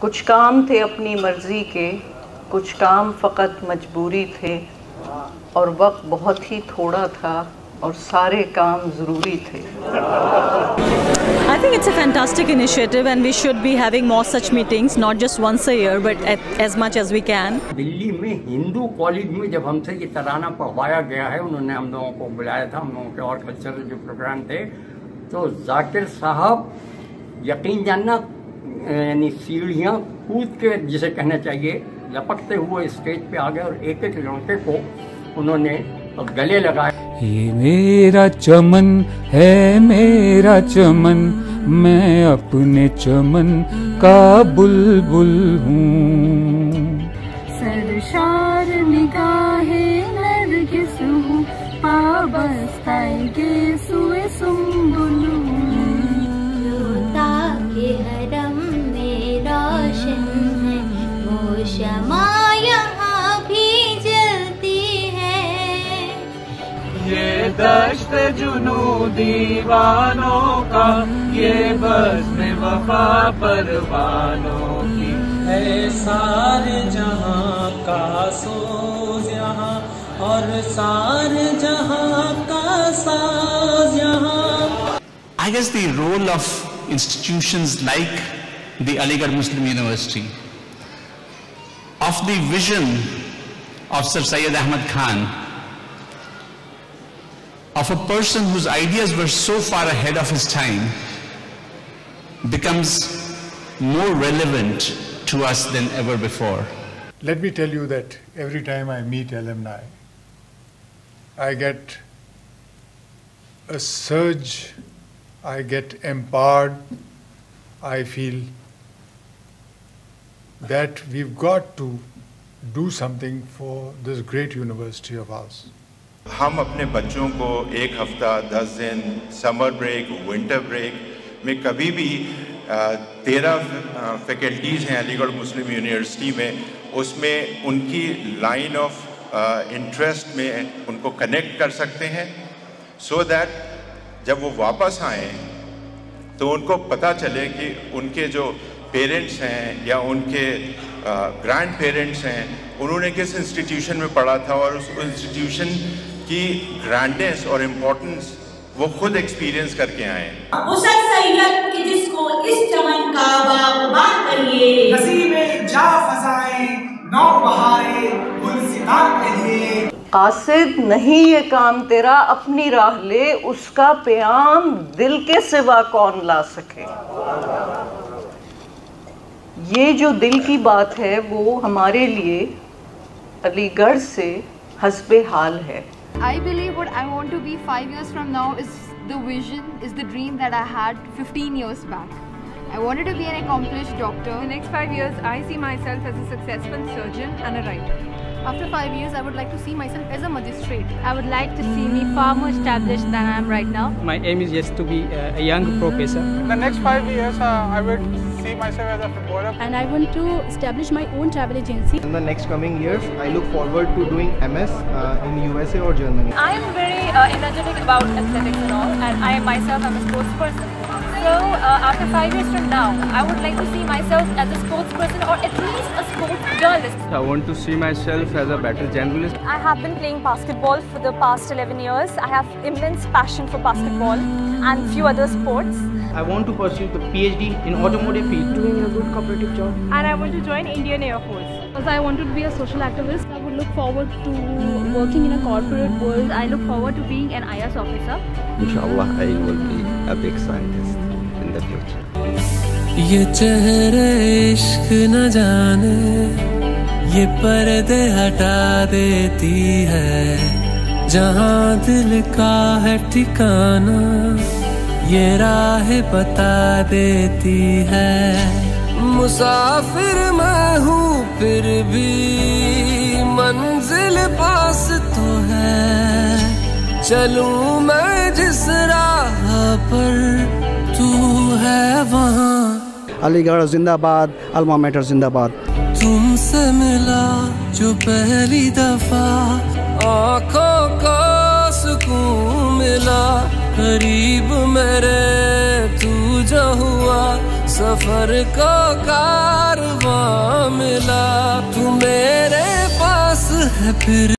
कुछ काम थे अपनी मर्ज़ी के कुछ काम फ़कत मजबूरी थे और वक्त बहुत ही थोड़ा था और सारे काम ज़रूरी थे I think it's a fantastic initiative, and we should be having more such meetings, not just once a year, but at, as much as we can. Delhi में हिंदू कॉलेज में जब हमसे ये तराना पढ़वाया गया है उन्होंने हम लोगों को बुलाया था हम लोगों के और कल्चरल जो प्रोग्राम थे तो जाकिर साहब यकीन जानना यानी सीढ़ियाँ कूद के जिसे कहना चाहिए लपकते हुए स्टेज पे आ गए और एक एक लड़के को उन्होंने गले लगाए। ये मेरा चमन है मेरा चमन मैं अपने चमन का बुलबुल हूँ। सरशार निगाहे नरगिस हूँ सुए दश्त जुनू दीवानों का ये बस में वफा परवानों की है सारे जहाँ का सोज यहाँ और सारे जहाँ का साज यहाँ I guess the role of institutions like the Aligarh Muslim University, of the vision of Sir Syed Ahmad Khan, of a person whose ideas were so far ahead of his time, becomes more relevant to us than ever before. Let me tell you that every time I meet alumni, I get a surge, I get empowered, I feel that we've got to do something for this great university of ours. हम अपने बच्चों को एक हफ़्ता, दस दिन summer break winter break में कभी भी तेरह फैकल्टीज़ हैं अलीगढ़ मुस्लिम यूनिवर्सिटी में, उसमें उनकी लाइन ऑफ़ इंटरेस्ट में उनको कनेक्ट कर सकते हैं सो so दैट जब वो वापस आए तो उनको पता चले कि उनके जो पेरेंट्स हैं या उनके ग्रैंड पेरेंट्स हैं, उन्होंने किस इंस्टीट्यूशन में पढ़ा था और उस इंस्टीट्यूशन की ग्रैंडनेस और इम्पोर्टेंस वो खुद एक्सपीरियंस करके आए। जिसको इस चमन का करिए। नसीबे जा फजाए नौ बहारे गुल कहिए कासिद नहीं ये काम तेरा अपनी राह ले उसका प्याम दिल के सिवा कौन ला सके? ये जो दिल की बात है वो हमारे लिए अलीगढ़ से हसबे हाल है। I believe what I want to be five years from now is the vision, is the dream that I had 15 years back. I wanted to be an accomplished doctor. In the next five years, I see myself as a successful surgeon and a writer. After five years, I would like to see myself as a magistrate. I would like to see me far more established than I am right now. My aim is just to be a young professor. In the next five years, uh, I would see myself as a footballer. And I want to establish my own travel agency. In the next coming years, I look forward to doing MS uh, in USA or Germany. I am very uh, energetic about athletics and all, and I myself am a sports person. So uh, after five years from now, I would like to see myself as a sports person or at least a sports journalist. I want to see myself as a better journalist. I have been playing basketball for the past 11 years. I have immense passion for basketball and few other sports. I want to pursue the PhD in automotive field. Doing a good cooperative job. And I want to join Indian Air Force. Because I wanted to be a social activist. I would look forward to working in a corporate world. I look forward to being an IAS officer. Inshallah, I will be a big scientist in the future. ये चेहरे इश्क न जाने, ये पर्दे हटा देती है। जहाँ दिल का है ठिकाना, ये राह बता देती है। मुसाफिर मैं हूँ फिर भी, मंजिल पास तो है। चलूँ मैं जिस राह पर है वहाँ। अलीगढ़ जिंदाबाद अल्मा मेटर जिंदाबाद। तुमसे मिला जो पहली दफ़ा। आँखों का सुकून मिला करीब मेरे तू जो हुआ। सफ़र को कार मिला तू मेरे पास है फिर।